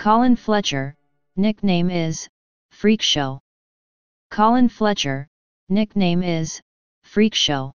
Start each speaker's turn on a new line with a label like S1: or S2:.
S1: Colin Fletcher, nickname is, Freak Show. Colin Fletcher, nickname is, Freak Show.